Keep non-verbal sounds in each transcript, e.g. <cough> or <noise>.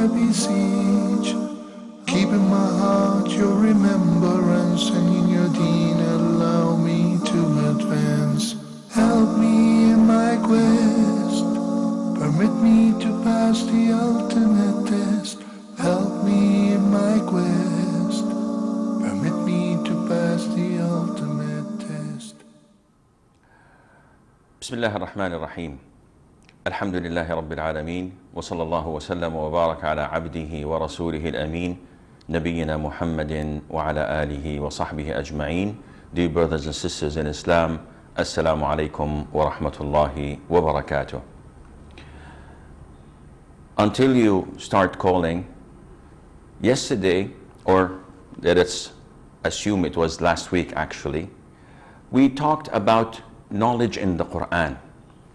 I beseech. Keep in my heart your remembrance and in your deen allow me to advance. Help me in my quest. Permit me to pass the ultimate test. Help me in my quest. Permit me to pass the ultimate test. بسم الله الرحمن الرحيم الحمد لله رب العالمين وصلى الله وسلم وبارك على عبده ورسوله الأمين نبينا محمد وعلى آله وصحبه أجمعين Dear brothers and sisters in Islam alaikum wa rahmatullahi wa barakatuh Until you start calling yesterday or let us assume it was last week actually we talked about knowledge in the Quran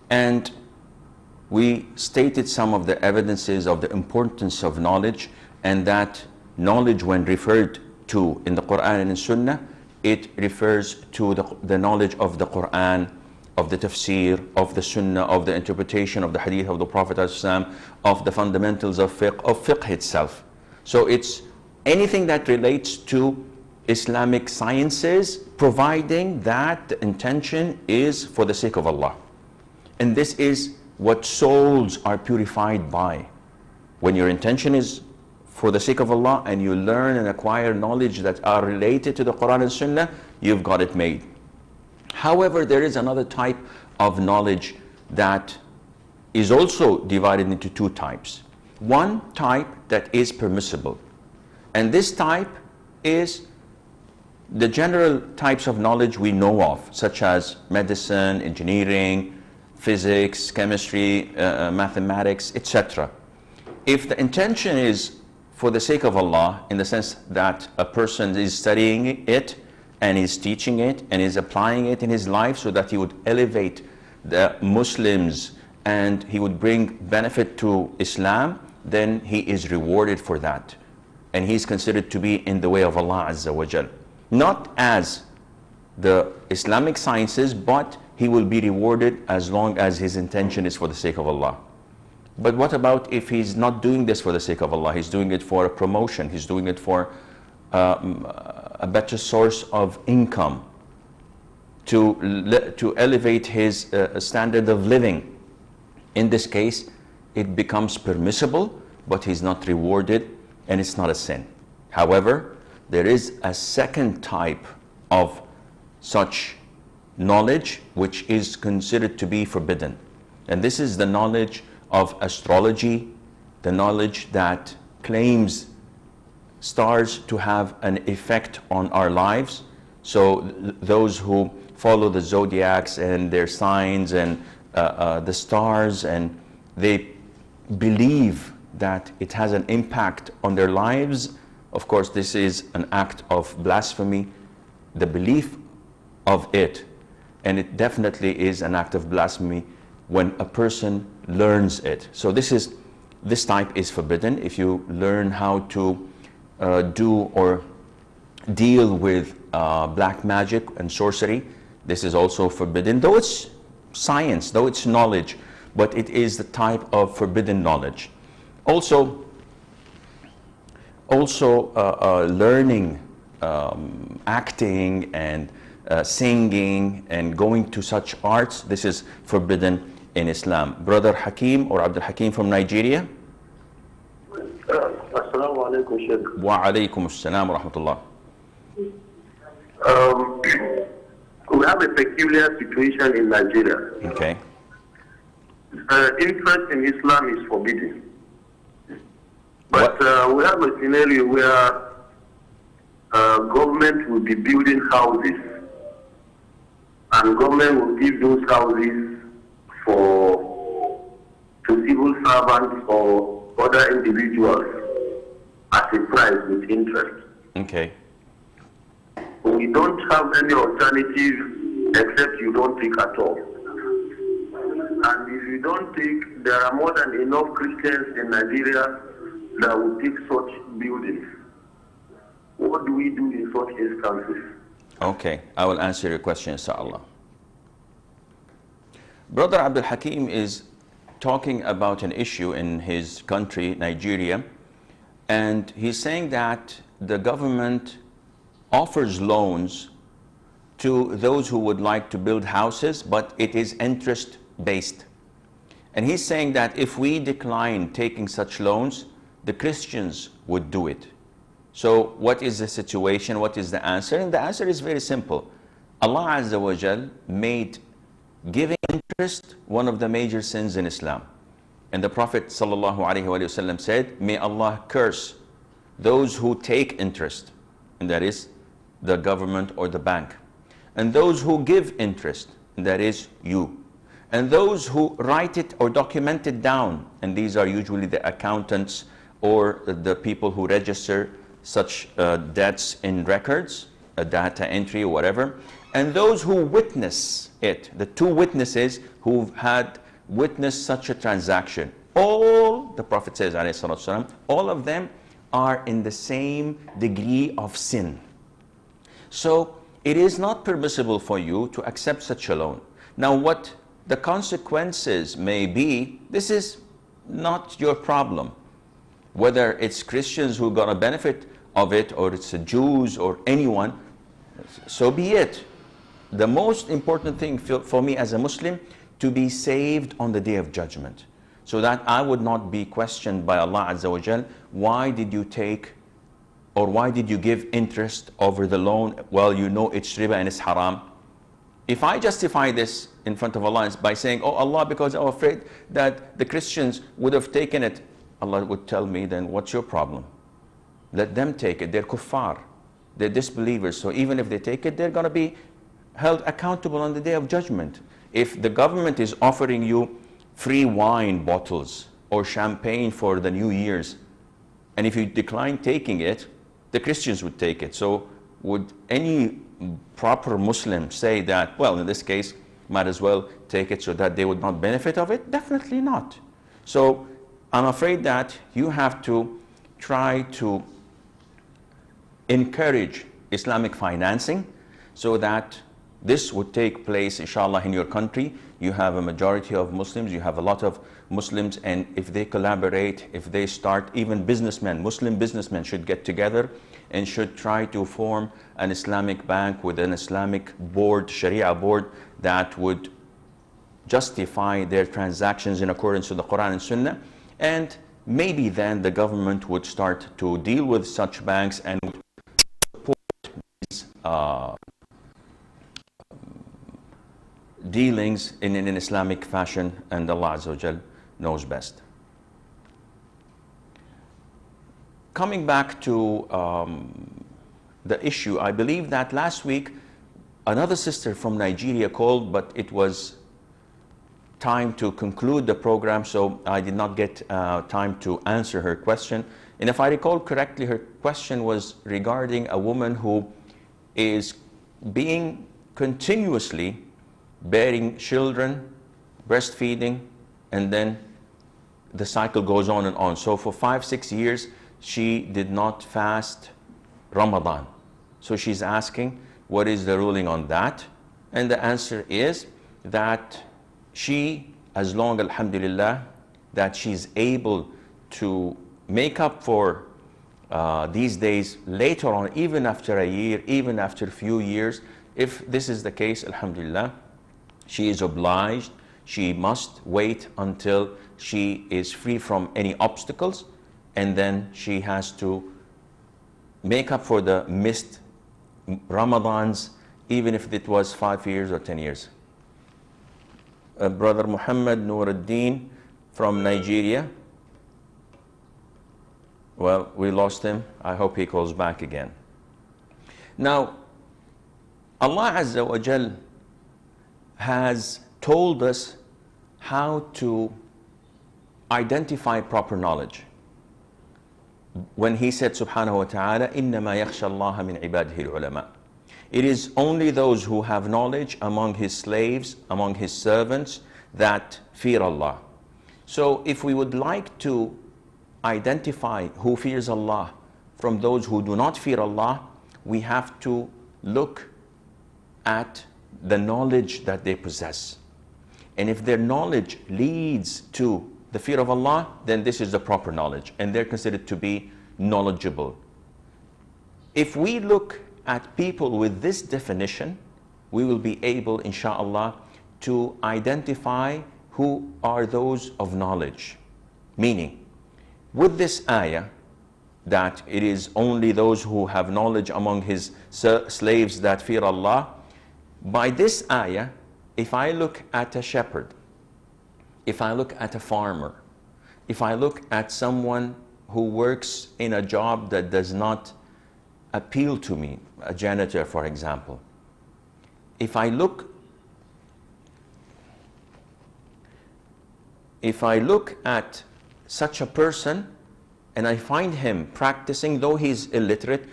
and we stated some of the evidences of the importance of knowledge and that knowledge when referred to in the Quran and in Sunnah it refers to the, the knowledge of the Quran of the tafsir, of the sunnah, of the interpretation of the hadith of the Prophet of the fundamentals of fiqh, of fiqh itself. So it's anything that relates to Islamic sciences, providing that the intention is for the sake of Allah. And this is what souls are purified by. When your intention is for the sake of Allah and you learn and acquire knowledge that are related to the Quran and Sunnah, you've got it made. However, there is another type of knowledge that is also divided into two types. One type that is permissible. And this type is the general types of knowledge we know of, such as medicine, engineering, physics, chemistry, uh, mathematics, etc. If the intention is for the sake of Allah, in the sense that a person is studying it and is teaching it and is applying it in his life so that he would elevate the Muslims and he would bring benefit to Islam, then he is rewarded for that. And he is considered to be in the way of Allah Azza wa Jal. Not as the Islamic sciences, but he will be rewarded as long as his intention is for the sake of Allah. But what about if he's not doing this for the sake of Allah? He's doing it for a promotion. He's doing it for um, a better source of income to, to elevate his uh, standard of living. In this case, it becomes permissible, but he's not rewarded and it's not a sin. However, there is a second type of such knowledge which is considered to be forbidden. And this is the knowledge of astrology, the knowledge that claims stars to have an effect on our lives. So th those who follow the zodiacs and their signs and uh, uh, the stars and they believe that it has an impact on their lives, of course this is an act of blasphemy. The belief of it, and it definitely is an act of blasphemy when a person learns it. So this is this type is forbidden if you learn how to uh, do or deal with uh, black magic and sorcery. This is also forbidden, though it's science, though it's knowledge, but it is the type of forbidden knowledge. Also, also uh, uh learning um, acting and uh, singing and going to such arts, this is forbidden in Islam. Brother Hakim or Abdul Hakim from Nigeria? Assalamu alaikum, Sheikh. Wa alaykum assalam wa rahmatullah. Um, we have a peculiar situation in Nigeria. Okay. Uh, interest in Islam is forbidden. But uh, we have a scenario where uh, government will be building houses and government will give those houses for to civil servants or other individuals at a price with interest. Okay. We don't have any alternative except you don't take at all. And if you don't take, there are more than enough Christians in Nigeria that will take such buildings. What do we do in such instances? Okay, I will answer your question, inshallah. Brother Abdul Hakim is talking about an issue in his country, Nigeria, And he's saying that the government offers loans to those who would like to build houses, but it is interest based. And he's saying that if we decline taking such loans, the Christians would do it. So what is the situation? What is the answer? And the answer is very simple. Allah Azza wa Jal made giving interest one of the major sins in Islam. And the Prophet ﷺ said, May Allah curse those who take interest, and that is the government or the bank, and those who give interest, and that is you, and those who write it or document it down, and these are usually the accountants or the people who register such uh, debts in records, a data entry or whatever, and those who witness it, the two witnesses who've had witnessed such a transaction. All, the Prophet says, والسلام, all of them are in the same degree of sin. So it is not permissible for you to accept such a loan. Now, what the consequences may be, this is not your problem. Whether it's Christians who are going to benefit of it, or it's the Jews, or anyone, so be it. The most important thing for me as a Muslim to be saved on the day of judgment. So that I would not be questioned by Allah Azza wa Jal, why did you take or why did you give interest over the loan? Well, you know it's riba and it's haram. If I justify this in front of Allah by saying, oh Allah, because I'm afraid that the Christians would have taken it, Allah would tell me, then what's your problem? Let them take it. They're kuffar. They're disbelievers. So even if they take it, they're going to be held accountable on the day of judgment. If the government is offering you free wine bottles or champagne for the New Year's, and if you decline taking it, the Christians would take it. So would any proper Muslim say that, well, in this case, might as well take it so that they would not benefit of it? Definitely not. So I'm afraid that you have to try to encourage Islamic financing so that this would take place, inshallah, in your country. You have a majority of Muslims, you have a lot of Muslims, and if they collaborate, if they start, even businessmen, Muslim businessmen should get together and should try to form an Islamic bank with an Islamic board, Sharia board, that would justify their transactions in accordance with the Quran and Sunnah. And maybe then the government would start to deal with such banks and uh, dealings in an Islamic fashion, and Allah Azza knows best. Coming back to um, the issue, I believe that last week another sister from Nigeria called, but it was time to conclude the program, so I did not get uh, time to answer her question. And if I recall correctly, her question was regarding a woman who is being continuously bearing children, breastfeeding, and then the cycle goes on and on. So for five, six years, she did not fast Ramadan. So she's asking, what is the ruling on that? And the answer is that she, as long, alhamdulillah, that she's able to make up for uh, these days later on, even after a year, even after a few years, if this is the case, alhamdulillah, she is obliged, she must wait until she is free from any obstacles, and then she has to make up for the missed Ramadans, even if it was five years or 10 years uh, Brother Muhammad Nuruddin from Nigeria. Well, we lost him. I hope he calls back again. Now, Allah Azza wa Jal has told us how to identify proper knowledge. When He said, Subhanahu wa ta'ala, إِنَّمَا يَخْشَى اللَّهَ مِنْ عِبَادِهِ الْعُلَمَاءِ it is only those who have knowledge among his slaves, among his servants, that fear Allah. So if we would like to identify who fears Allah from those who do not fear Allah, we have to look at the knowledge that they possess. And if their knowledge leads to the fear of Allah, then this is the proper knowledge. And they're considered to be knowledgeable. If we look at people with this definition, we will be able, inshallah, to identify who are those of knowledge. Meaning, with this ayah, that it is only those who have knowledge among his slaves that fear Allah, by this ayah, if I look at a shepherd, if I look at a farmer, if I look at someone who works in a job that does not appeal to me, a janitor, for example, if I look if I look at such a person and I find him practicing, though he's illiterate,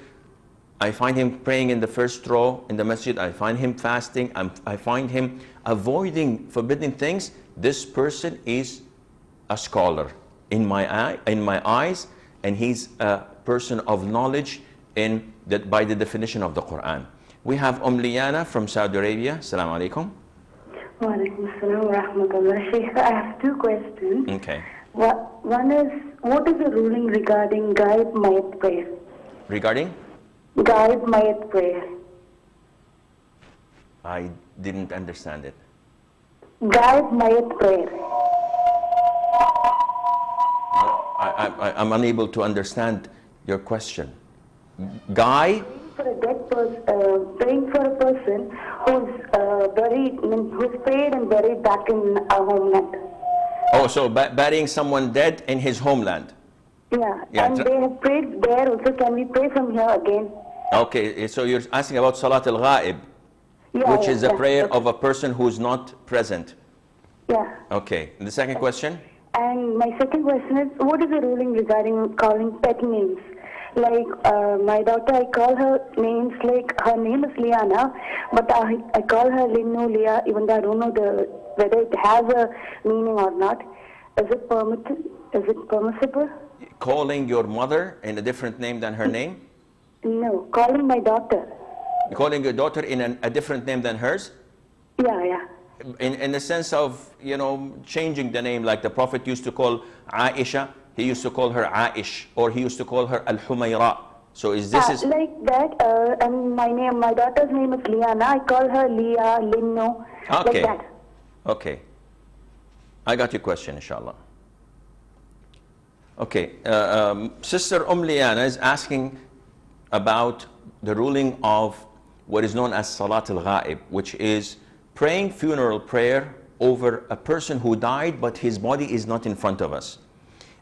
I find him praying in the first row in the masjid, I find him fasting, I'm, i find him avoiding forbidden things, this person is a scholar in my, eye, in my eyes, and he's a person of knowledge in that by the definition of the Quran. We have umm Liana from Saudi Arabia. Assalamu alaikum. Wa alaikum assalam warahmatullahi wabarakatuh. <laughs> I have two questions. Okay. One is, what is the ruling regarding Ghaib Mayat prayer? Regarding? Ghaib Mayat prayer. I didn't understand it. Ghaib Mayat prayer. I, I, I'm unable to understand your question. Guy? for a dead person, uh, praying for a person who's uh, buried, who's prayed and buried back in our homeland. Oh, so burying someone dead in his homeland. Yeah, yeah and they have prayed there also. Can we pray from here again? Okay, so you're asking about Salat al Ghaib, yeah, which yeah, is a prayer of a person who's not present. Yeah. Okay, and the second question? And my second question is, what is the ruling regarding calling pet names? like uh, my daughter, I call her names like her name is Liana, but I, I call her Linnu Leah, even though I don't know the whether it has a meaning or not. Is it permitted? Is it permissible? Calling your mother in a different name than her name? No, calling my daughter. Calling your daughter in an, a different name than hers? Yeah, yeah. In, in the sense of, you know, changing the name like the Prophet used to call Aisha he used to call her Aish or he used to call her Al Humayra. So is this uh, is like that? Uh, and my name, my daughter's name is Liana. I call her Leah, Linno, okay. like that. Okay. I got your question, inshallah. Okay, uh, um, Sister Umm Liana is asking about the ruling of what is known as Salat al-Ghaib, which is praying funeral prayer over a person who died, but his body is not in front of us.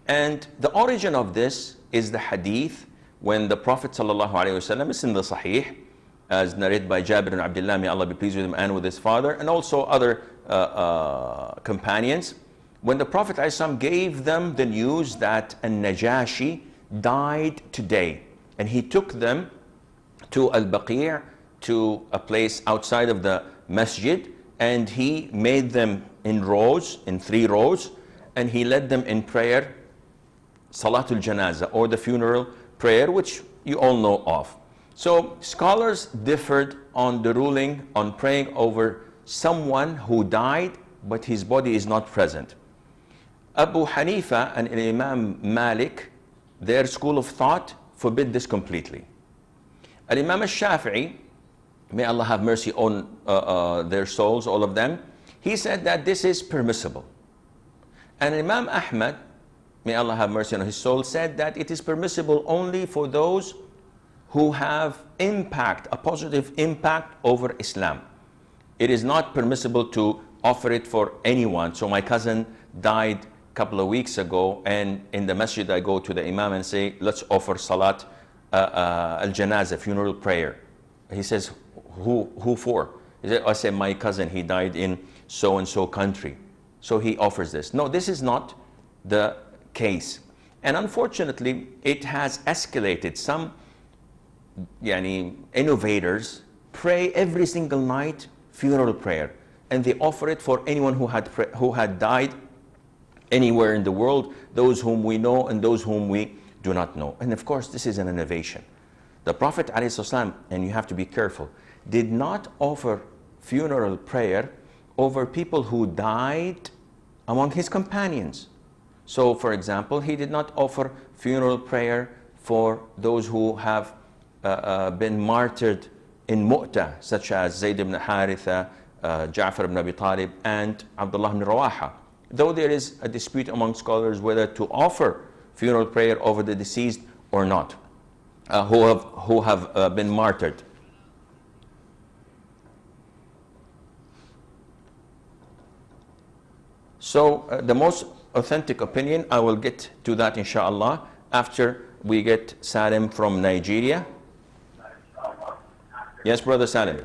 And the origin of this is the hadith when the Prophet ﷺ is in the Sahih, as narrated by Jabir ibn Abdullah, may Allah be pleased with him and with his father, and also other uh, uh, companions. When the Prophet ﷺ gave them the news that An-Najashi died today, and he took them to Al-Baqi' to a place outside of the masjid, and he made them in rows, in three rows, and he led them in prayer Salatul Janaza or the funeral prayer, which you all know of. So scholars differed on the ruling on praying over someone who died but his body is not present. Abu Hanifa and Imam Malik, their school of thought forbid this completely. Al Imam al-Shafi'i, may Allah have mercy on uh, uh, their souls, all of them, he said that this is permissible. And Imam Ahmad may Allah have mercy on his soul, said that it is permissible only for those who have impact, a positive impact over Islam. It is not permissible to offer it for anyone. So my cousin died a couple of weeks ago, and in the masjid I go to the imam and say, let's offer salat uh, uh, al-janazah, funeral prayer. He says, who, who for? He said, I say, my cousin, he died in so-and-so country. So he offers this. No, this is not the case. And unfortunately, it has escalated. Some yani, innovators pray every single night funeral prayer, and they offer it for anyone who had, who had died anywhere in the world, those whom we know and those whom we do not know. And of course, this is an innovation. The Prophet, ﷺ, and you have to be careful, did not offer funeral prayer over people who died among his companions. So, for example, he did not offer funeral prayer for those who have uh, uh, been martyred in Mu'tah, such as Zayd ibn Haritha, uh, Ja'far ibn Abi Talib, and Abdullah ibn Rawaha. Though there is a dispute among scholars whether to offer funeral prayer over the deceased or not, uh, who have, who have uh, been martyred. So uh, the most authentic opinion, I will get to that inshallah after we get Salim from Nigeria. Yes, brother Salim.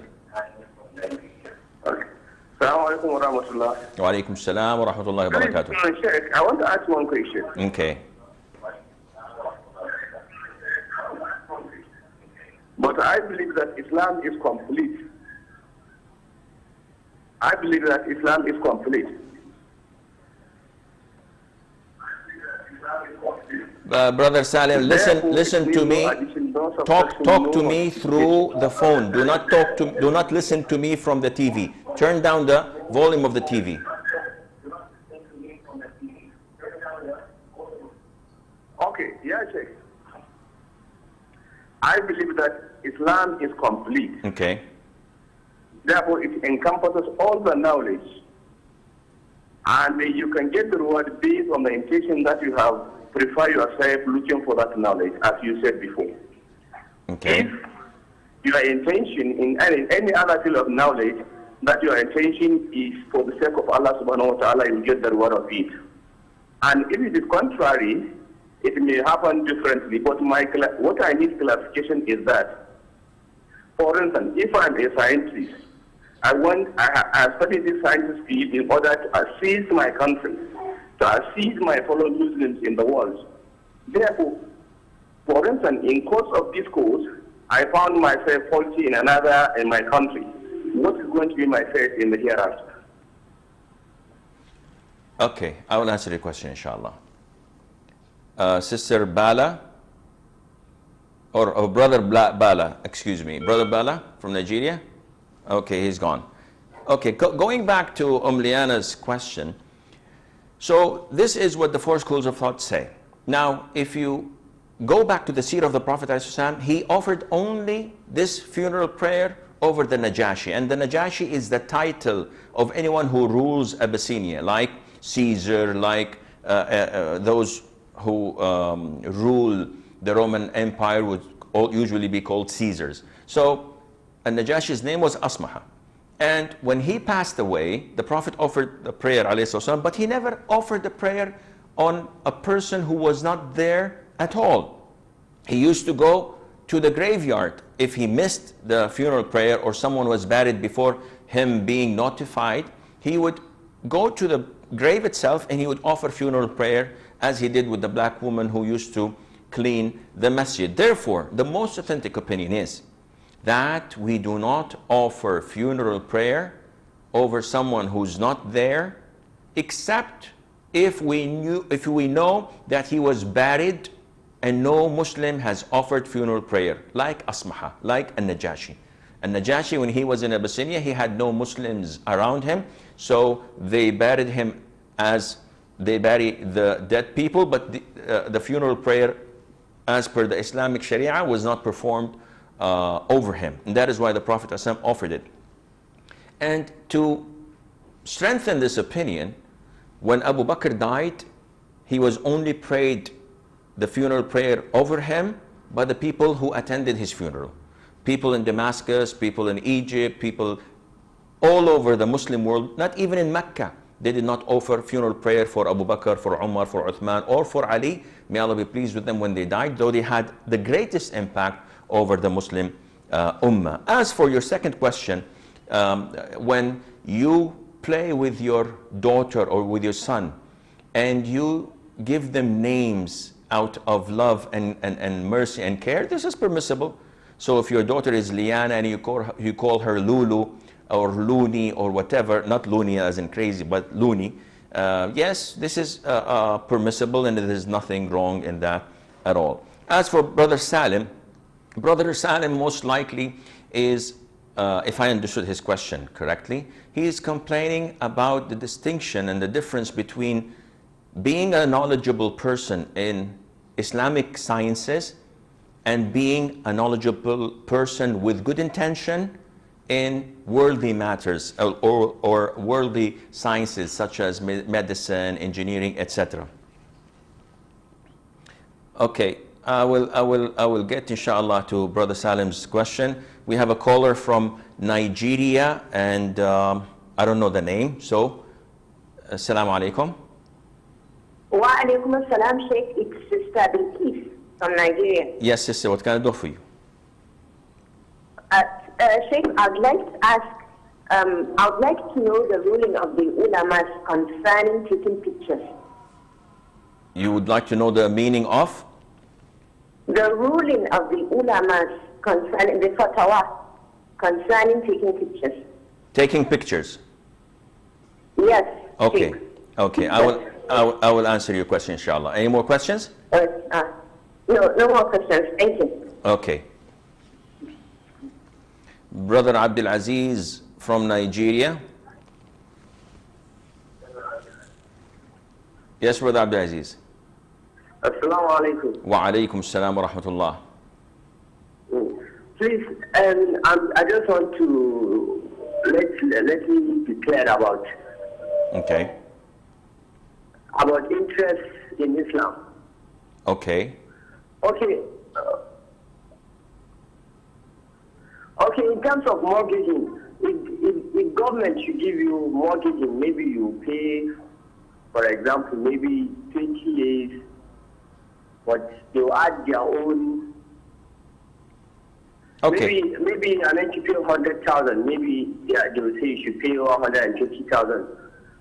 Assalamu alaikum wa rahmatullah. Wa alaikum salam wa rahmatullahi wa barakatuh. Uh, Sheikh, I want to ask one question. Okay. But I believe that Islam is complete. I believe that Islam is complete. Uh, brother Salim, listen, listen to me. no addition, no Talk, talk to me through the phone. Do not talk to, do not listen to me from the TV. Turn down the volume of the TV. Okay, yeah, Sheikh. I believe that Islam is complete. Okay. Therefore, it encompasses all the knowledge. And you can get the reward based on the intention that you have prepared yourself looking for that knowledge, as you said before. Okay. If your intention in any, any other field of knowledge, that your intention is for the sake of Allah subhanahu wa ta'ala, you get the reward of it. And if it is contrary, it may happen differently. But my, what I need clarification is that, for instance, if I'm a scientist, I want, I, I studied this scientist field in order to assist my country, to assist my fellow Muslims in the world. Therefore, for instance, in course of this course, I found myself faulty in another in my country. What is going to be my fate in the hereafter? Okay, I will answer your question, inshallah. Uh, Sister Bala, or, or Brother Bla, Bala, excuse me, Brother Bala from Nigeria? Okay, he's gone. Okay, go, going back to Umliana's question. So, this is what the four schools of thought say. Now, if you go back to the seerah of the Prophet, he offered only this funeral prayer over the Najashi. And the Najashi is the title of anyone who rules Abyssinia, like Caesar, like uh, uh, uh, those who um, rule the Roman Empire would all usually be called Caesars. So, Najashi's name was Asmaha. And when he passed away, the Prophet offered the prayer, والسلام, but he never offered the prayer on a person who was not there at all. He used to go to the graveyard if he missed the funeral prayer or someone was buried before him being notified. He would go to the grave itself and he would offer funeral prayer as he did with the black woman who used to clean the masjid. Therefore, the most authentic opinion is that we do not offer funeral prayer over someone who's not there except if we knew if we know that he was buried and no Muslim has offered funeral prayer like Asmaha like An-Najashi. An-Najashi when he was in Abyssinia he had no Muslims around him so they buried him as they bury the dead people but the, uh, the funeral prayer as per the Islamic Sharia was not performed uh, over him. And that is why the Prophet ﷺ offered it. And to strengthen this opinion, when Abu Bakr died, he was only prayed the funeral prayer over him by the people who attended his funeral. People in Damascus, people in Egypt, people all over the Muslim world, not even in Mecca. They did not offer funeral prayer for Abu Bakr, for Umar, for Uthman, or for Ali. May Allah be pleased with them when they died, though they had the greatest impact over the Muslim uh, Ummah. As for your second question, um, when you play with your daughter or with your son and you give them names out of love and, and, and mercy and care, this is permissible. So if your daughter is Liana and you call, her, you call her Lulu or Looney or whatever, not Looney as in crazy, but Looney, uh, yes, this is uh, uh, permissible and there is nothing wrong in that at all. As for Brother Salim, Brother Salim most likely is, uh, if I understood his question correctly, he is complaining about the distinction and the difference between being a knowledgeable person in Islamic sciences and being a knowledgeable person with good intention in worldly matters or, or, or worldly sciences such as medicine, engineering, etc. Okay, I will, I will, I will get inshallah to Brother Salim's question. We have a caller from Nigeria and um, I don't know the name, so Assalamu alaikum. Wa alaikum assalam, Sheikh. It's Sister Bilkis from Nigeria. Yes, sister, what can I do for you? Uh, uh, Sheikh, I'd like to ask, um, I'd like to know the ruling of the ulamas concerning taking pictures. You would like to know the meaning of? The ruling of the ulamas concerning the fatwa concerning taking pictures. Taking pictures. Yes. Okay, okay, I will, I will, I will answer your question inshallah. Any more questions? Uh, uh, no, no more questions. Thank you. Okay. Brother Abdul Aziz from Nigeria. Yes, Brother Abdul Aziz. Assalamu alaikum. Wa alaikum salam wa rahmatullah. Please, um, um, I just want to let, let me be clear about Okay, about interest in Islam. okay. Okay. uh, okay, in terms of mortgaging, if, if, if government should give you mortgaging, maybe you pay, for example, maybe 20 years, add their own. Okay, Maybe, maybe I meant to pay 100,000. Maybe yeah, they will say you should pay 120,000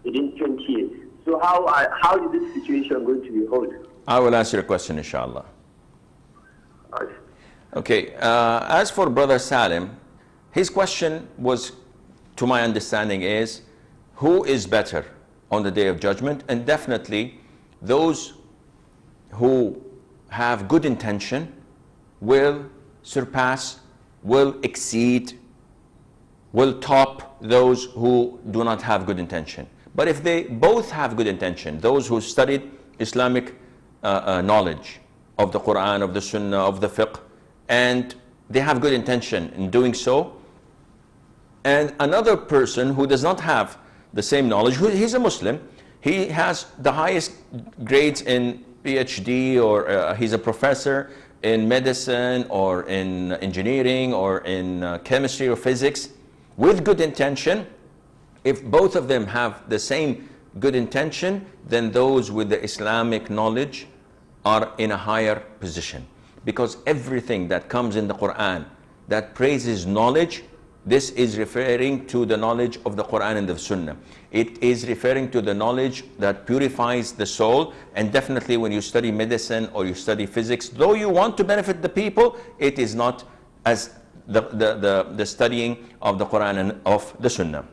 within 20 years. So how, are, how is this situation going to be held? I will answer your question inshallah. Uh, Okay, uh, as for Brother Salim, his question was, to my understanding, is who is better on the day of judgment? And definitely, those who have good intention will surpass, will exceed, will top those who do not have good intention. But if they both have good intention, those who studied Islamic uh, uh, knowledge of the Quran, of the Sunnah, of the fiqh, and they have good intention in doing so, and another person who does not have the same knowledge, who he's a Muslim, he has the highest grades in PhD or uh, he's a professor in medicine or in engineering or in uh, chemistry or physics with good intention. If both of them have the same good intention, then those with the Islamic knowledge are in a higher position. Because everything that comes in the Quran that praises knowledge, this is referring to the knowledge of the Quran and the Sunnah. It is referring to the knowledge that purifies the soul. And definitely when you study medicine or you study physics, though you want to benefit the people, it is not as the, the, the, the studying of the Quran and of the Sunnah.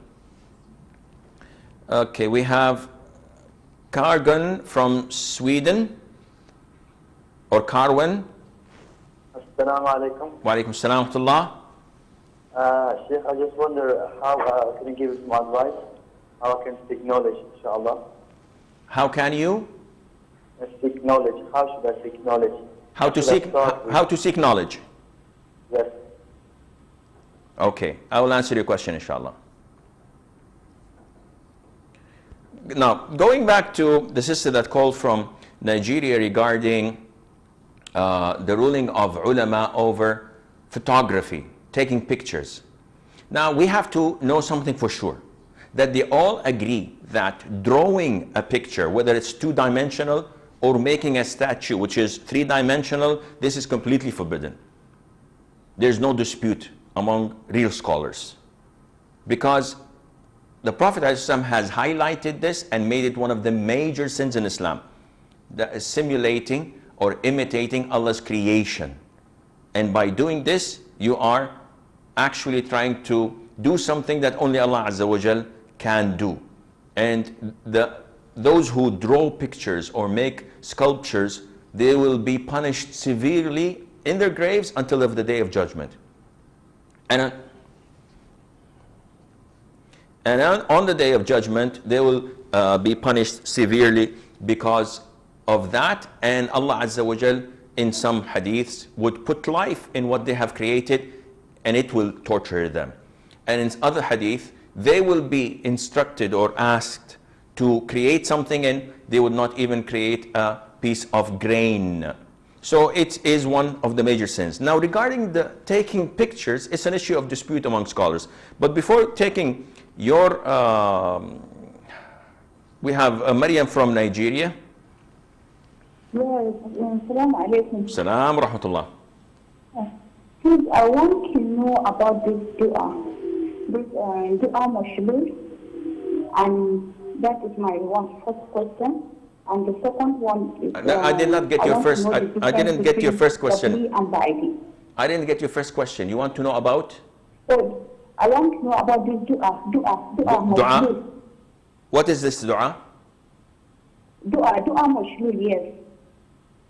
Okay, we have Kargun from Sweden or Carwin. Assalamu alaikum. Wa alaikum salam wa rahmatullah. Uh, Sheikh, I just wonder how uh, can you give us some advice? How I can seek knowledge, inshallah? How can you? Uh, Seek knowledge. How should I seek knowledge? How to seek start how to seek knowledge? Yes. Okay, I will answer your question inshallah. Now, going back to the sister that called from Nigeria regarding uh, the ruling of ulama over photography, taking pictures. Now, we have to know something for sure that they all agree that drawing a picture, whether it's two dimensional or making a statue, which is three dimensional, this is completely forbidden. There's no dispute among real scholars because the Prophet has highlighted this and made it one of the major sins in Islam. That is simulating or imitating Allah's creation. And by doing this, you are actually trying to do something that only Allah Azza wa Jal can do. And the, those who draw pictures or make sculptures, they will be punished severely in their graves until of the day of judgment. And uh, and on, the day of judgment, they will uh, be punished severely because of that. And Allah Azza wa Jal in some hadiths, would put life in what they have created and it will torture them. And in other hadith, they will be instructed or asked to create something and they would not even create a piece of grain. So it is one of the major sins. Now regarding the taking pictures, it's an issue of dispute among scholars. But before taking your, um, we have uh, Maryam from Nigeria. Yes, Assalamu alaikum. Salam rahmatullah. Please, I want to know about this dua. This uh, dua mashlul. And that is my one first question. And the second one is. No, I did not get your first- I- I didn't get your first question. qabli And ba'di. I didn't get your first question. You want to know about? So, I want to know about this dua. Dua. Dua. Du- dua? What is this dua? Dua. Dua mashlul, yes.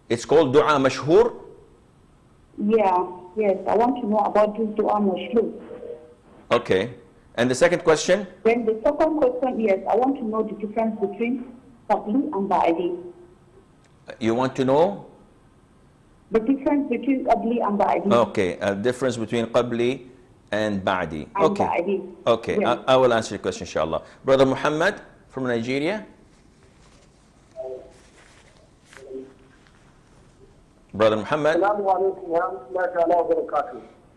It's called dua mashhur. Yeah, yes. I want to know about this dua mashlul. Okay. And the second question? Then the second question, yes, I want to know the difference between Qabli and Ba'adi. You want to know? The difference between Qabli and Ba'adi. Okay, a difference between Qabli and Ba'adi. And okay. Ba'adi. Okay, yes. I, I, will answer your question, inshallah. Brother Muhammad from Nigeria. Brother Muhammad.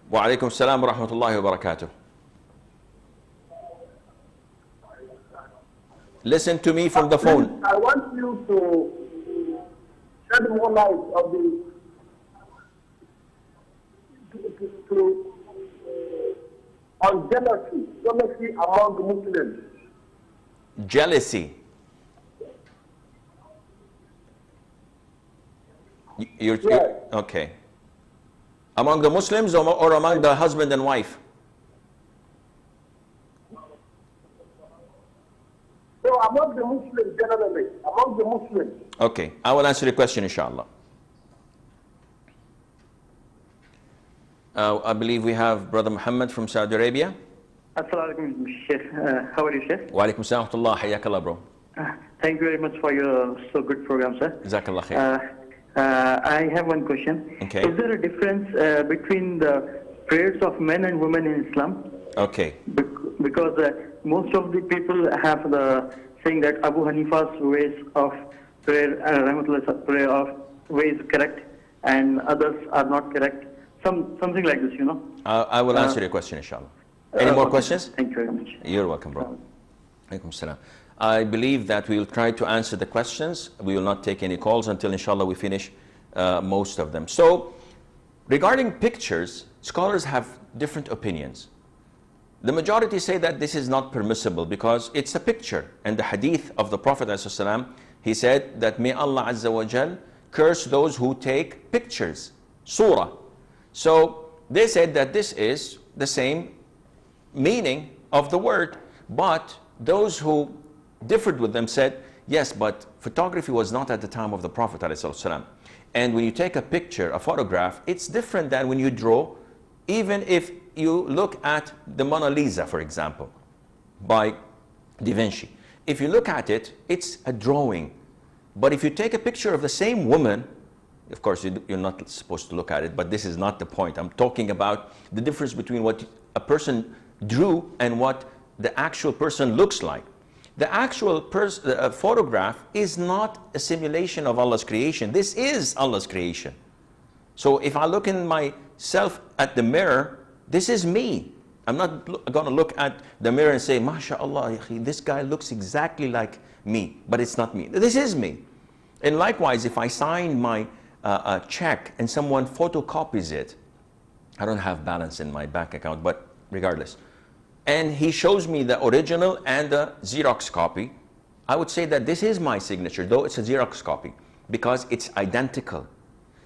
Wa alaikum salam wa rahmatullahi wa barakatuh. Listen to me from the phone. I want you to shed more light of the to, to, on jealousy, jealousy among Muslims. Jealousy. You're, you're- okay. Among the Muslims or, or among the husband and wife? So among the Muslims generally, among the Muslims, Okay, I will answer your question, inshallah. Uh, I believe we have Brother Muhammad from Saudi Arabia. Assalamu alaikum, Sheikh. Uh, how are you, Sheikh? Wa alaikum salam wa rahmatullah. Hayyakallah, bro. Uh, thank you very much for your so good program, sir. Jazakallah khair. Uh, uh, I have one question. Okay. Is there a difference uh, between the prayers of men and women in Islam? Okay. Bec- because uh, most of the people have the saying that Abu Hanifa's ways of prayer, uh, rahmatullah, prayer of way is correct, and others are not correct. Some something like this, you know. Uh, I will answer Uh, your question, inshallah. Any more okay. questions? Thank you very much. You're welcome, bro. Alaikum salam. I believe that we will try to answer the questions. We will not take any calls until, inshallah, we finish uh, most of them. So, regarding pictures, scholars have different opinions. The majority say that this is not permissible because it's a picture. And the hadith of the Prophet, ﷺ, he said that may Allah Azza wa Jal curse those who take pictures, surah. So they said that this is the same meaning of the word, but those who differed with them said, yes, but photography was not at the time of the Prophet ﷺ. And when you take a picture, a photograph, it's different than when you draw, even if you look at the Mona Lisa, for example, by Da Vinci. If you look at it, it's a drawing. But if you take a picture of the same woman, of course, you- you're not supposed to look at it, but this is not the point. I'm talking about the difference between what a person drew and what the actual person looks like. The actual uh, photograph is not a simulation of Allah's creation. This is Allah's creation. So if I look in myself at the mirror, this is me. I'm not going to look at the mirror and say, MashaAllah, this guy looks exactly like me, but it's not me. This is me. And likewise, if I sign my uh, uh, check and someone photocopies it, I don't have balance in my bank account, but regardless. And he shows me the original and the Xerox copy. I would say that this is my signature, though it's a Xerox copy, because it's identical.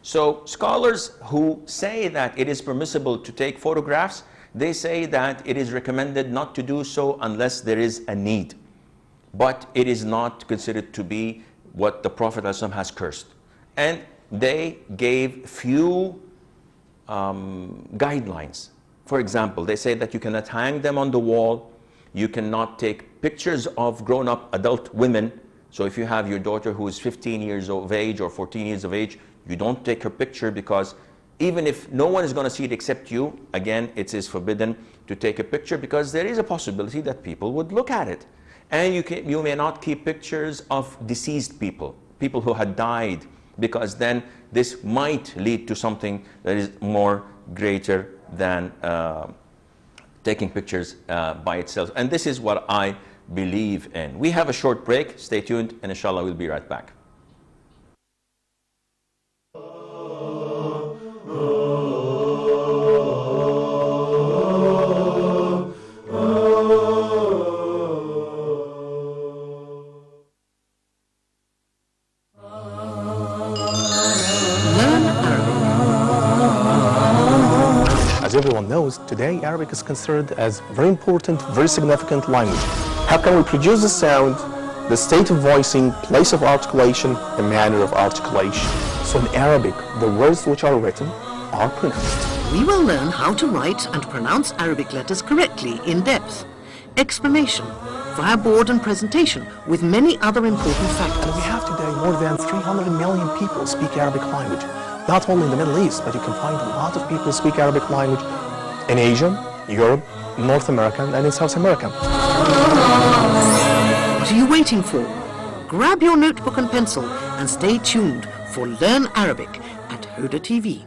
So scholars who say that it is permissible to take photographs, they say that it is recommended not to do so unless there is a need. But it is not considered to be what the Prophet ﷺ has cursed. And they gave few um, guidelines. For example, they say that you cannot hang them on the wall, you cannot take pictures of grown up adult women. So if you have your daughter who is 15 years of age or 14 years of age, You don't take her picture because even if no one is going to see it except you, again, it is forbidden to take a picture because there is a possibility that people would look at it. And you, can, you may not keep pictures of deceased people, people who had died, because then this might lead to something that is more greater than uh, taking pictures uh, by itself. And this is what I believe in. We have a short break. Stay tuned, and inshallah, we'll be right back. Today Arabic is considered as very important, very significant language. How can we produce the sound, the state of voicing, place of articulation, the manner of articulation? So in Arabic, the words which are written are pronounced. We will learn how to write and pronounce Arabic letters correctly in depth. Explanation via board and presentation with many other important factors. And we have today more than 300 million people speak Arabic language. Not only in the Middle East, but you can find a lot of people speak Arabic language in Asia, Europe, North America, and in South America. What are you waiting for? Grab your notebook and pencil and stay tuned for Learn Arabic at Huda TV.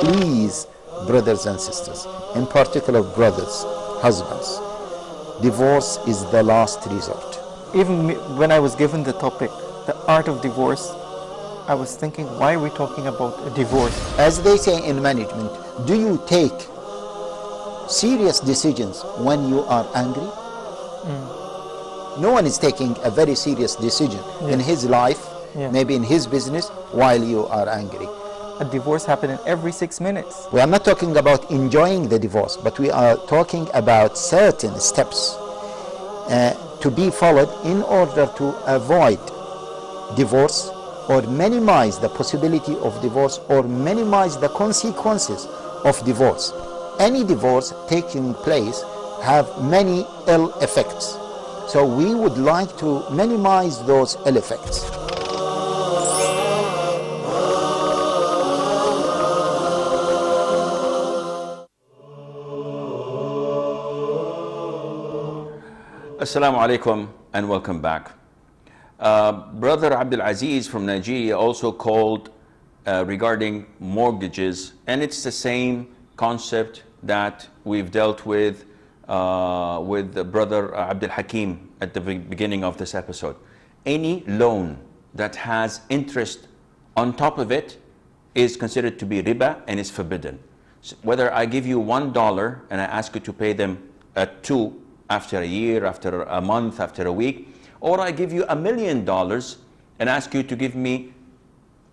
Please, brothers and sisters, in particular brothers, husbands, divorce is the last resort. Even when I was given the topic, the art of divorce, I was thinking, why are we talking about a divorce? As they say in management, do you take serious decisions when you are angry? No one is taking a very serious decision in his life, Yeah. maybe in his business, while you are angry. A divorce happening every six minutes. We are not talking about enjoying the divorce, but we are talking about certain steps uh, to be followed in order to avoid divorce or minimize the possibility of divorce or minimize the consequences of divorce. Any divorce taking place have many ill effects. So we would like to minimize those ill effects. Assalamu alaikum and welcome back. Uh, Brother Abdul Aziz from Nigeria also called uh, regarding mortgages, and it's the same concept that we've dealt with uh, with Brother Abdul Hakim at the beginning of this episode. Any loan that has interest on top of it is considered to be riba and is forbidden. So whether I give you one dollar and I ask you to pay them at two after a year, after a month, after a week, or I give you a million dollars and ask you to give me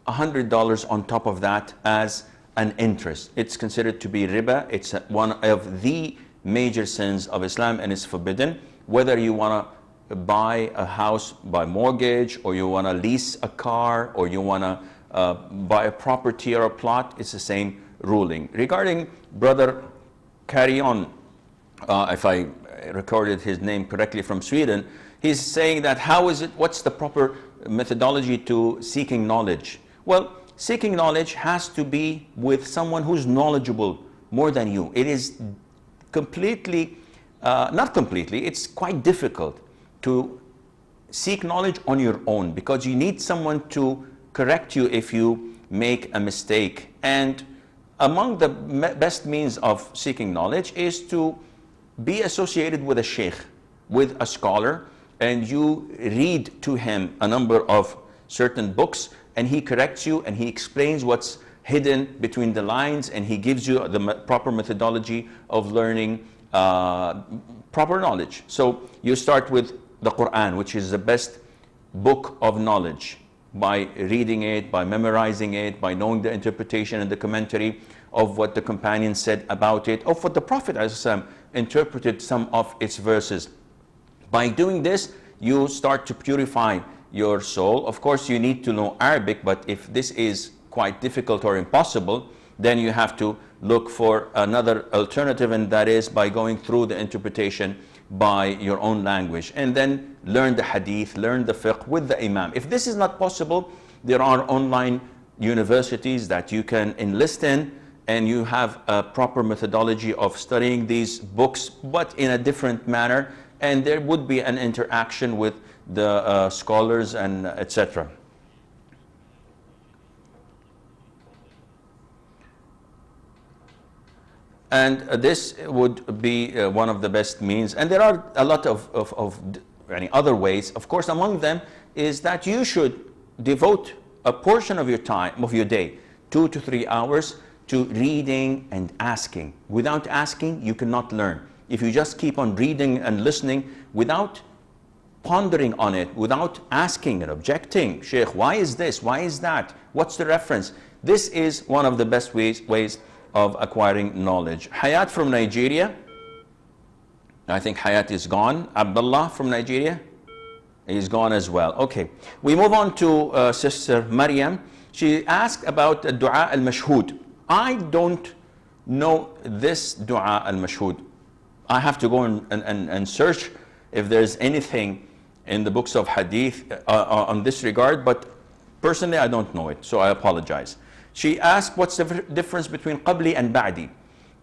$100 on top of that as an interest. It's considered to be riba. It's one of the major sins of Islam and it's forbidden. Whether you want to buy a house by mortgage or you want to lease a car or you want to uh, buy a property or a plot, it's the same ruling. Regarding brother Carry On, uh, if I recorded his name correctly from Sweden, he's saying that how is it, what's the proper methodology to seeking knowledge? Well, seeking knowledge has to be with someone who's knowledgeable more than you. It is completely, uh, not completely, it's quite difficult to seek knowledge on your own because you need someone to correct you if you make a mistake. And among the best means of seeking knowledge is to be associated with a sheikh, with a scholar, and you read to him a number of certain books, and he corrects you and he explains what's hidden between the lines, and he gives you the proper methodology of learning uh, proper knowledge. So you start with the Quran, which is the best book of knowledge by reading it, by memorizing it, by knowing the interpretation and the commentary of what the companions said about it, of what the Prophet ﷺ interpreted some of its verses. By doing this, you start to purify your soul. Of course, you need to know Arabic, but if this is quite difficult or impossible, then you have to look for another alternative, and that is by going through the interpretation by your own language. And then learn the hadith, learn the fiqh with the imam. If this is not possible, there are online universities that you can enlist in and you have a proper methodology of studying these books, but in a different manner. And there would be an interaction with the uh, scholars and etc. And this would be uh, one of the best means. And there are a lot of, of, of any other ways. Of course, among them is that you should devote a portion of your time, of your day, two to three hours, to reading and asking. Without asking, you cannot learn. If you just keep on reading and listening without pondering on it, without asking and objecting, Sheikh, why is this? Why is that? What's the reference? This is one of the best ways, ways of acquiring knowledge. Hayat from Nigeria. I think Hayat is gone. Abdullah from Nigeria. He's gone as well. Okay. We move on to uh, Sister Maryam. She asked about the dua al-mashhud. I don't know this dua al-mashhud. I have to go and, and, and search if there's anything in the books of hadith uh, uh, on this regard, but personally I don't know it, so I apologize. She asked what's the difference between qabli and ba'di.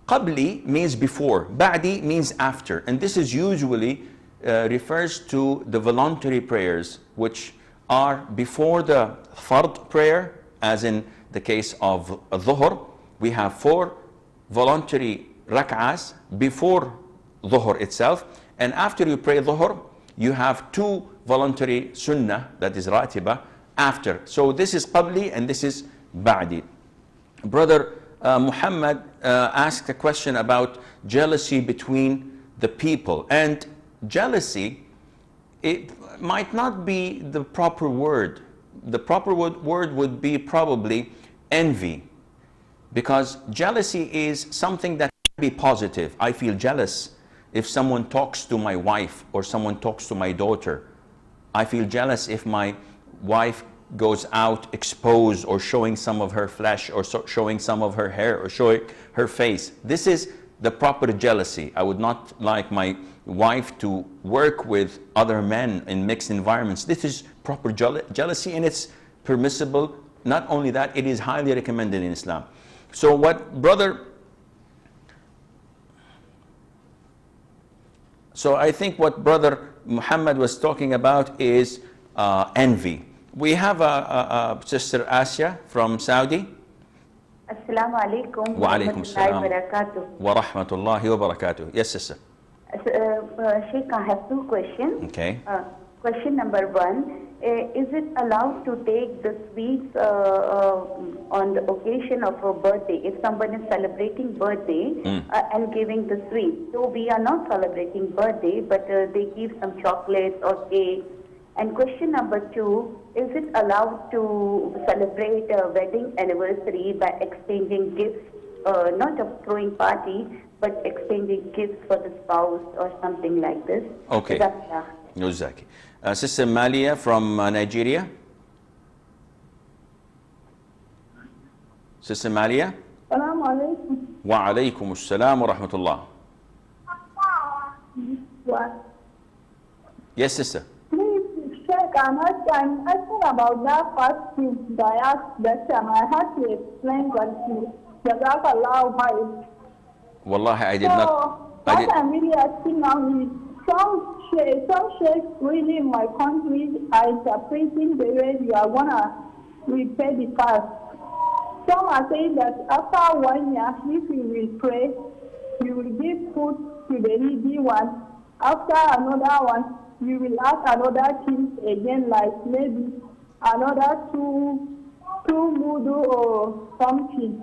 Qabli means before, ba'di means after, and this is usually uh, refers to the voluntary prayers which are before the fard prayer, as in the case of dhuhr. We have four voluntary rak'ahs before dhuhr itself, and after you pray dhuhr, you have two voluntary sunnah, that is ratiba, after. So this is qabli and this is ba'di. Brother uh, Muhammad uh, asked a question about jealousy between the people. And jealousy, it might not be the proper word. The proper word, would be probably envy. Because jealousy is something that can be positive. I feel jealous if someone talks to my wife or someone talks to my daughter. I feel jealous if my wife goes out exposed or showing some of her flesh or so showing some of her hair or showing her face. This is the proper jealousy. I would not like my wife to work with other men in mixed environments. This is proper jeal jealousy and it's permissible. Not only that, it is highly recommended in Islam. So what brother So I think what brother Muhammad was talking about is uh, envy. We have a, a, a sister Asia from Saudi. Assalamu alaikum Wa alaikum warahmatullahi salam. wabarakatuh. Wa rahmatullahi wa barakatuh. Yes, sister. Uh, uh, Sheikh, I have two questions. Okay. Uh, question number one, is it allowed to take the sweets uh, uh, on the occasion of a birthday? If someone is celebrating birthday Mm. uh, and giving the sweets, so we are not celebrating birthday, but uh, they give some chocolates or cake. And question number two, is it allowed to celebrate a wedding anniversary by exchanging gifts, uh, not a throwing party, but exchanging gifts for the spouse or something like this? Okay. Jazakallah. Uh, sister Malia from uh, Nigeria. Sister Malia. Salaam alaikum. Wa alaykum assalam wa rahmatullah. Yes, sister. Please, Sheikh, I'm asking, asking about that first thing that I asked that time. I had to explain what you Jazakallah. Wallahi, I did so, not. I what did, I'm really asking now is some some sheikhs really in my country are interpreting the way you are gonna repay the fast. Some are saying that after one year, if you will pray, you will give food to the needy one. After another one, you will ask another thing again, like maybe another two, two mudu or something.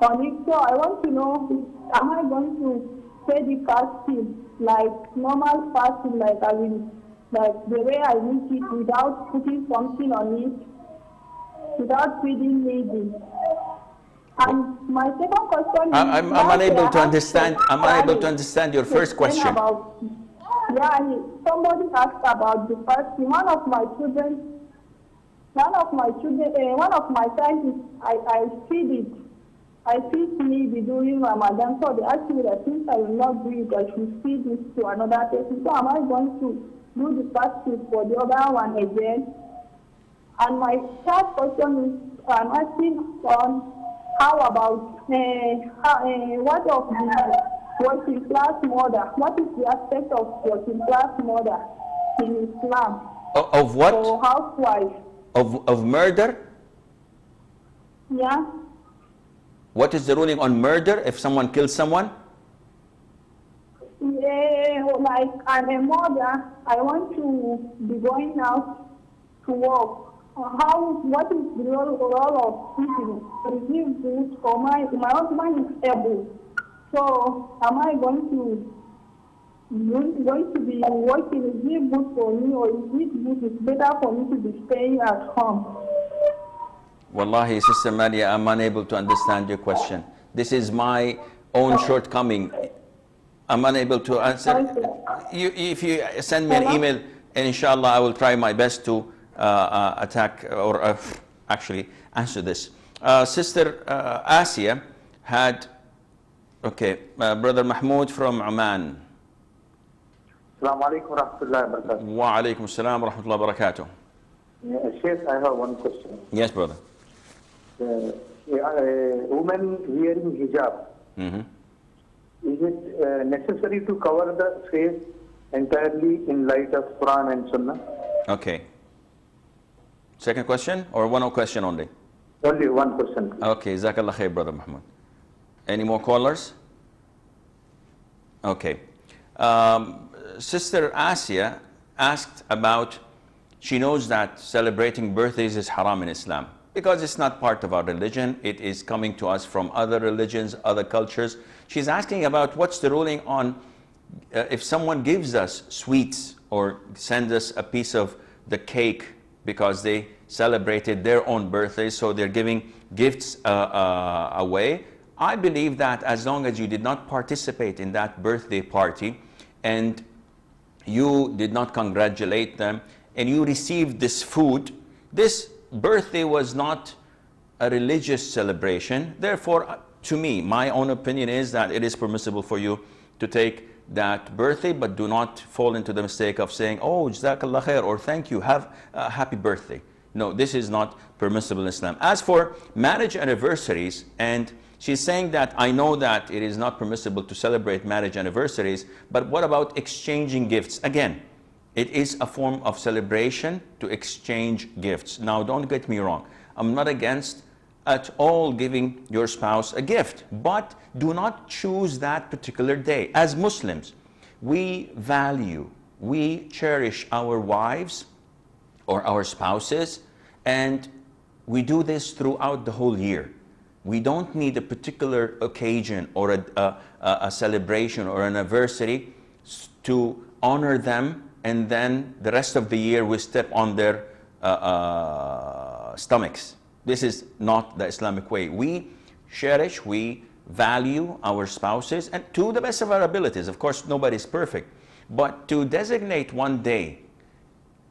So I want to know, am I going to pay the fasting like normal fasting, like I will, like the way I eat it without putting something on it, without feeding needy? And my second question I- is I'm, I'm unable to understand. I'm unable to understand your first question. About, yeah, somebody asked about the fasting. One of my children, one of my children, uh, one of my sons, I, I feed it I feed maybe during Ramadan, so they asked me that since I will not do it, I should feed it to another person. So am I going to do the fasting for the other one again? And my third question is, I'm asking on how about uh, how, uh, what of the working class mother? What is the aspect of working class mother in Islam? O- Of what? For housewife, Of, of murder? yeah. What is the ruling on murder if someone kills someone? Yeah, like I'm a mother. I want to be going out to work. How? What is the role, role of cooking? Receive food for my my husband is able. So am I going to going to be working? Is it good for me or is it good? It's better for me to be staying at home. Wallahi, Sister Maria, I'm unable to understand your question. This is my own shortcoming. I'm unable to answer. You, if you send me an email, and inshallah, I will try my best to uh, uh, attack or uh, <laughs> actually answer this. Uh, Sister uh, Asia had, okay, uh, Brother Mahmoud from Oman. Assalamu alaikum wa rahmatullahi wa barakatuh. Wa alaikum salam wa rahmatullahi wa barakatuh. Yeah, Sheikh, I have one question. Yes, brother. Uh, a woman wearing hijab, Mhm. is it uh, necessary to cover the face entirely in light of Quran and Sunnah? Okay. Second question or one question only? Only one question. Okay, Jazakallah khair, Brother Muhammad. Any more callers? Okay. Um, Sister Asia asked about, she knows that celebrating birthdays is haram in Islam because it's not part of our religion. It is coming to us from other religions, other cultures. She's asking about what's the ruling on uh, if someone gives us sweets or sends us a piece of the cake because they celebrated their own birthday, so they're giving gifts uh, uh, away. I believe that as long as you did not participate in that birthday party and you did not congratulate them and you received this food, this birthday was not a religious celebration. Therefore, uh, to me, my own opinion is that it is permissible for you to take that birthday, but do not fall into the mistake of saying, oh, Jazakallah khair, or thank you, have a happy birthday. No, this is not permissible in Islam. As for marriage anniversaries, and she's saying that I know that it is not permissible to celebrate marriage anniversaries, but what about exchanging gifts? Again, it is a form of celebration to exchange gifts. Now, don't get me wrong. I'm not against at all giving your spouse a gift, but do not choose that particular day. As Muslims, we value, we cherish our wives or our spouses, and we do this throughout the whole year. We don't need a particular occasion or a, a, a- celebration or an anniversary to honor them, and then the rest of the year we step on their uh, uh, stomachs. This is not the Islamic way. We cherish, we value our spouses, and to the best of our abilities. Of course, nobody's perfect. But to designate one day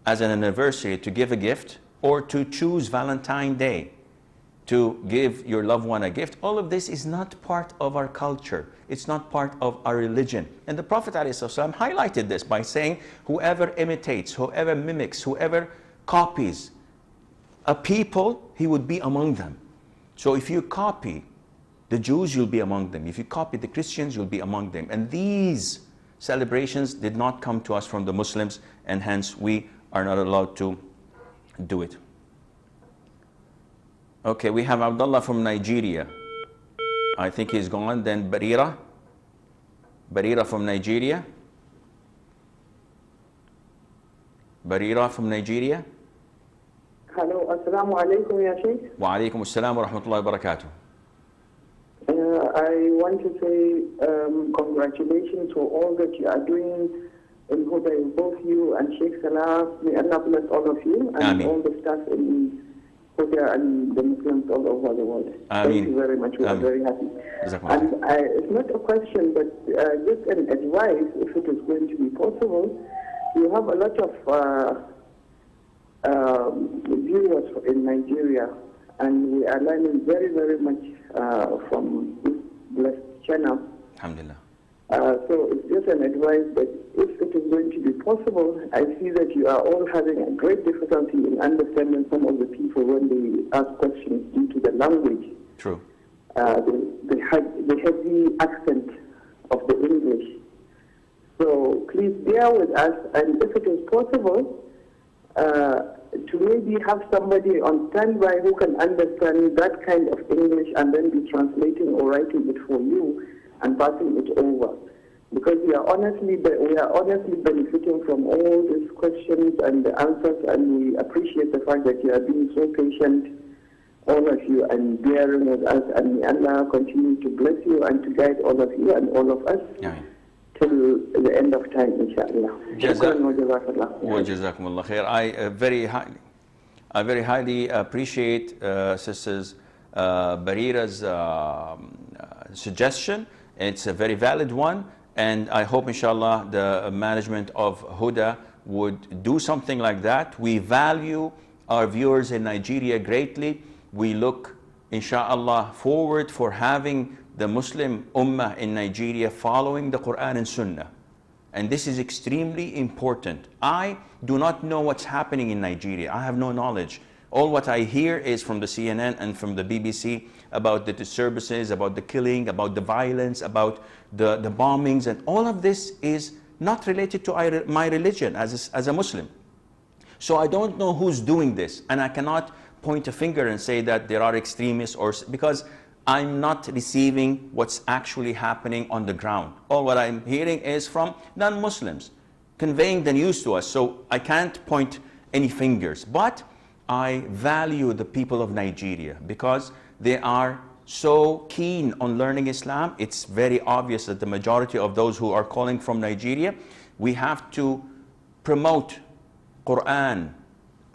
as an anniversary to give a gift or to choose Valentine Day to give your loved one a gift, all of this is not part of our culture. It's not part of our religion. And the Prophet ﷺ highlighted this by saying, whoever imitates, whoever mimics, whoever copies a people, he would be among them. So if you copy the Jews, you'll be among them. If you copy the Christians, you'll be among them. And these celebrations did not come to us from the Muslims, and hence we are not allowed to do it. Okay, we have Abdullah from Nigeria. I think he's gone. Then Barira. Barira from Nigeria. Barira from Nigeria. Hello, Assalamu alaikum, Ya Sheikh. Wa alaikum assalam wa rahmatullahi wa barakatuh. Uh, I want to say um, congratulations for all that you are doing in Hudayr, both you and Sheikh Salah. May Allah bless all of you and Ameen. all the staff in Hudayr and the Muslims all over the world. Thank you very much. We are very happy. Jazakumullah. And I, it's not a question, but uh, just an advice, if it is going to be possible. You have a lot of uh, um, viewers in Nigeria, and we are learning very, very much uh, from this blessed channel. Alhamdulillah. Uh, so it's just an advice that if it is going to be possible, I see that you are all having a great difficulty in understanding some of the people when they ask questions due to the language. True. Uh, the, the, he- the heavy accent of the English. So please bear with us, and if it is possible, uh, to maybe have somebody on standby who can understand that kind of English and then be translating or writing it for you and passing it over. Because we are honestly we are honestly benefiting from all these questions and the answers, and we appreciate the fact that you are being so patient, all of you, and bearing with us. And may Allah continue to bless you and to guide all of you and all of us till the end of time, inshallah. Jaza- Shukran wa jazakallah. Well, Jazakumullah khair. I uh, very highly, I very highly appreciate uh, Sisters uh, Barira's um, uh, suggestion. It's a very valid one, and I hope, inshallah, the management of Huda would do something like that. We value our viewers in Nigeria greatly. We look, inshallah, forward for having the Muslim Ummah in Nigeria following the Quran and Sunnah. And this is extremely important. I do not know what's happening in Nigeria. I have no knowledge. All what I hear is from the CNN and from the BBC about the disturbances, about the killing, about the violence, about the, the bombings, and all of this is not related to my religion as a, as a Muslim. So I don't know who's doing this, and I cannot point a finger and say that there are extremists or because I'm not receiving what's actually happening on the ground. All what I'm hearing is from non-Muslims conveying the news to us. So I can't point any fingers, but I value the people of Nigeria because they are so keen on learning Islam. It's very obvious that the majority of those who are calling from Nigeria, we have to promote Quran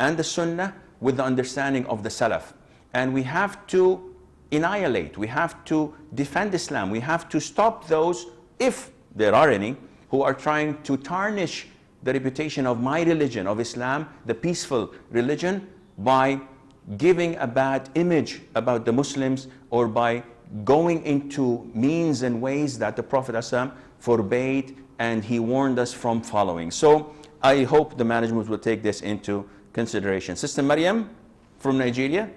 and the Sunnah with the understanding of the Salaf. And we have to annihilate, we have to defend Islam, we have to stop those, if there are any, who are trying to tarnish the reputation of my religion, of Islam, the peaceful religion, by giving a bad image about the Muslims or by going into means and ways that the Prophet ﷺ forbade and he warned us from following. So I hope the management will take this into consideration. Sister Maryam from Nigeria.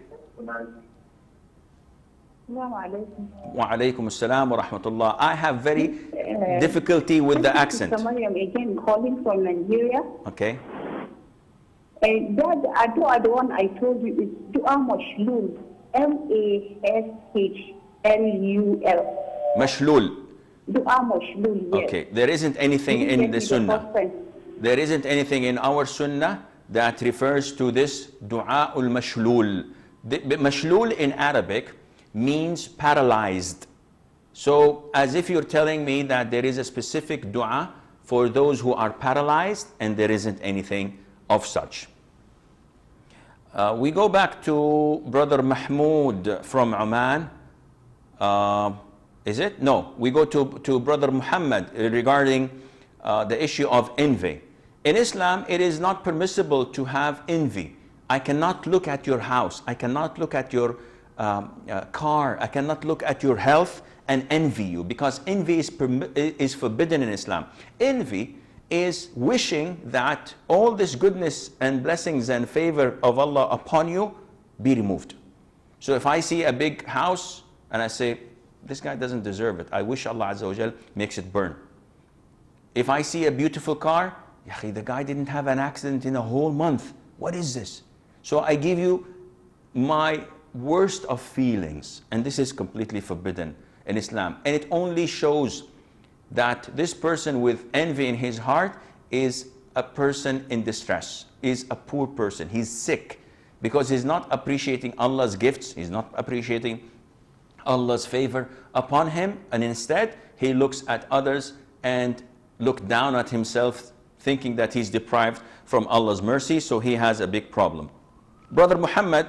Alaikum. Wa alaykum assalam wa rahmatullah. I have very Uh, difficulty with the accent. Sister Mariam again calling from Nigeria. Okay. And that Adua, the one I told you is Dua Mashlul. M-A-S-H-L-U-L. Mashlul. Dua Mashlul, yes. Okay. There isn't anything in the Sunnah. There isn't anything in our Sunnah that refers to this Dua ul Mashlul. Mashlul in Arabic means paralyzed. So, as if you're telling me that there is a specific dua for those who are paralyzed, and there isn't anything of such. Uh, we go back to Brother Mahmoud from Oman. Uh, is it? No. We go to, to Brother Muhammad regarding uh, the issue of envy. In Islam, it is not permissible to have envy. I cannot look at your house. I cannot look at your um, uh, car. I cannot look at your health and envy you because envy is, is forbidden in Islam. Envy is wishing that all this goodness and blessings and favor of Allah upon you be removed. So if I see a big house and I say, this guy doesn't deserve it, I wish Allah Azza wa makes it burn. If I see a beautiful car, "Ya the guy didn't have an accident in a whole month. What is this? So I give you my worst of feelings, and this is completely forbidden in Islam. And it only shows that this person with envy in his heart is a person in distress, is a poor person. He's sick because he's not appreciating Allah's gifts, he's not appreciating Allah's favor upon him, and instead he looks at others and look down at himself, thinking that he's deprived from Allah's mercy, so he has a big problem. Brother Muhammad,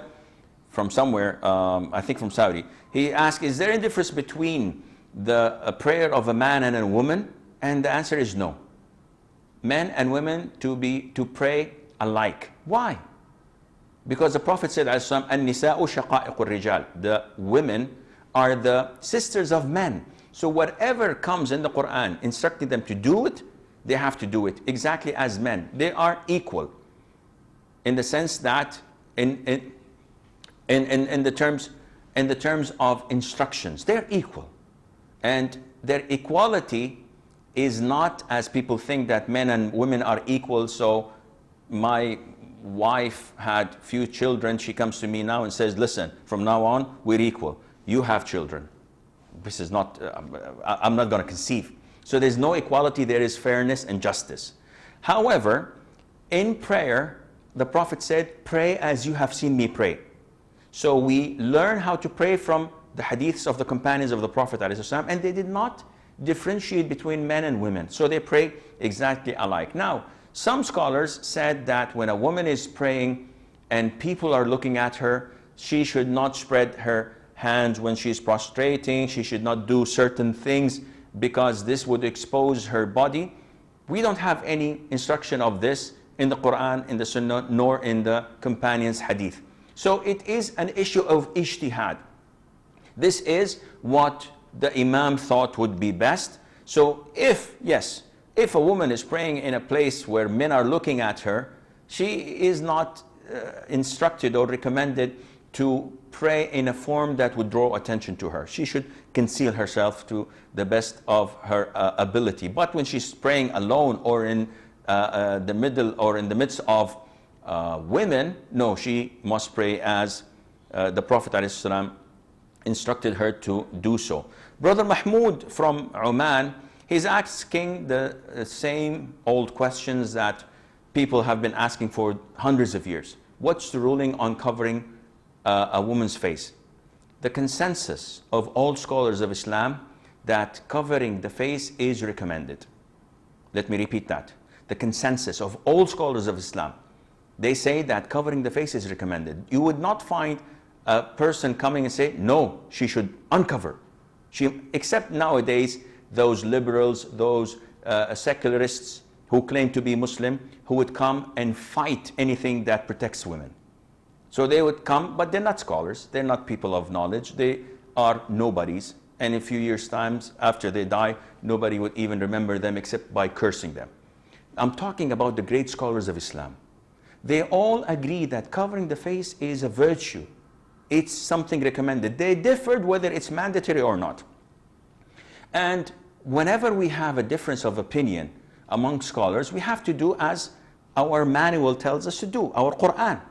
from somewhere, um, I think from Saudi, he asked, Is there a difference between the prayer of a man and a woman? And the answer is no. Men and women to be to pray alike. Why? Because the Prophet said, "An-nisa'u shaqa'iqur rijal." The women are the sisters of men. So whatever comes in the Quran instructing them to do it, they have to do it exactly as men. They are equal in the sense that in in in, in, in the terms in the terms of instructions, they're equal. And their equality is not as people think that men and women are equal. So my wife had few children. She comes to me now and says, listen, from now on, we're equal. You have children. This is not, uh, I'm not going to conceive. So there's no equality, there is fairness and justice. However, in prayer, the Prophet said, pray as you have seen me pray. So we learn how to pray from the hadiths of the companions of the Prophet ﷺ, and they did not differentiate between men and women. So they pray exactly alike. Now, some scholars said that when a woman is praying and people are looking at her, she should not spread her hands when she's prostrating. She should not do certain things because this would expose her body. We don't have any instruction of this in the Quran, in the Sunnah, nor in the companions' hadith. So it is an issue of ijtihad. This is what the Imam thought would be best. So if, yes, if a woman is praying in a place where men are looking at her, she is not uh, instructed or recommended to pray in a form that would draw attention to her. She should conceal herself to the best of her uh, ability. But when she's praying alone or in uh, uh the middle or in the midst of uh, women, no, she must pray as uh, the Prophet ﷺ instructed her to do so. Brother Mahmoud from Oman, he's asking the same old questions that people have been asking for hundreds of years. What's the ruling on covering uh, a woman's face? The consensus of all scholars of Islam that covering the face is recommended. Let me repeat that. The consensus of all scholars of Islam, they say that covering the face is recommended. You would not find a person coming and say, no, she should uncover. She, except nowadays, those liberals, those uh, secularists who claim to be Muslim, who would come and fight anything that protects women. So they would come, but they're not scholars. They're not people of knowledge. They are nobodies. And in a few years' times, after they die, nobody would even remember them except by cursing them. I'm talking about the great scholars of Islam. They all agree that covering the face is a virtue it's something recommended. They differed whether it's mandatory or not. And whenever we have a difference of opinion among scholars, we have to do as our manual tells us to do, our Quran.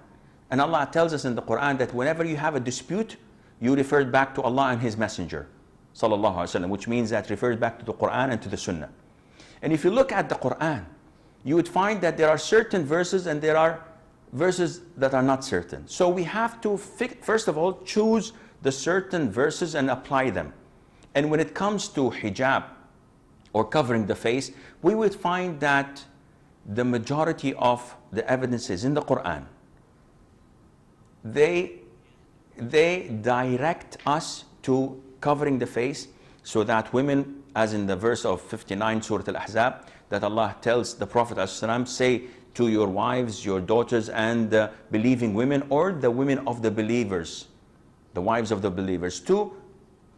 And Allah tells us in the Quran that whenever you have a dispute, you refer back to Allah and His Messenger, وسلم, which means that refers back to the Quran and to the Sunnah. And if you look at the Quran, you would find that there are certain verses and there are verses that are not certain. So we have to, first of all, choose the certain verses and apply them. And when it comes to hijab or covering the face, we would find that the majority of the evidences in the Quran, they, they direct us to covering the face so that women, as in the verse of 59 Surah Al-Ahzab, that Allah tells the Prophet ﷺ, say to your wives, your daughters, and the believing women, or the women of the believers, the wives of the believers, to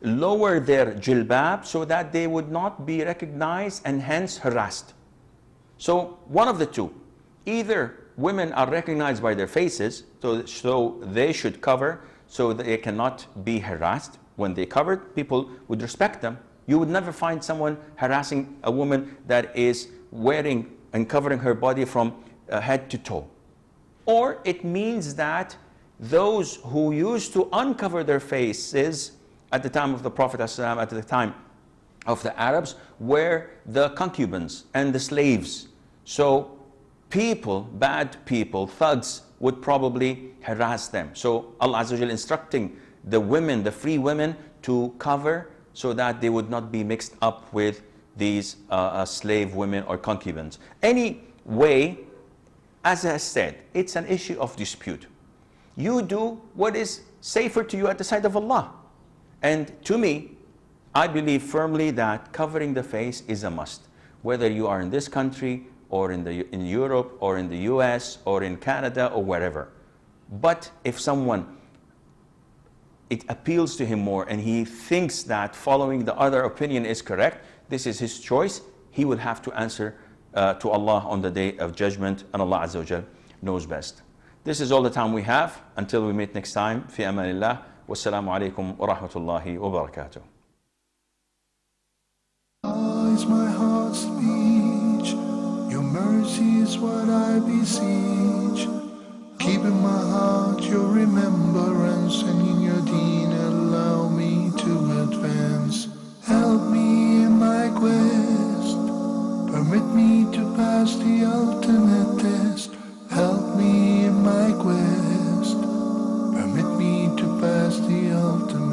lower their jilbab so that they would not be recognized and hence harassed. So one of the two, either women are recognized by their faces, so, so they should cover so they cannot be harassed. When they covered, people would respect them. You would never find someone harassing a woman that is wearing and covering her body from uh, head to toe. Or it means that those who used to uncover their faces at the time of the Prophet at the time of the Arabs were the concubines and the slaves. So people, bad people, thugs would probably harass them. So Allah Azza instructing the women, the free women to cover so that they would not be mixed up with these uh, uh, slave women or concubines. Any way, as I said, it's an issue of dispute. You do what is safer to you at the sight of Allah. And to me, I believe firmly that covering the face is a must. Whether you are in this country or in, the, in Europe or in the US or in Canada or wherever. But if someone it appeals to him more and he thinks that following the other opinion is correct, this is his choice, he will have to answer uh, to Allah on the day of judgment, and Allah Azza wa knows best. This is all the time we have. Until we meet next time, fi amanillah. Wassalamu alaikum wa rahmatullahi wa barakatuh. My heart's speech, your mercy is what I beseech. Keep in my heart your remembrance, and in your deen allow me to advance. Help me in my quest. Permit me to pass the ultimate test. Help me in my quest. Permit me to pass the ultimate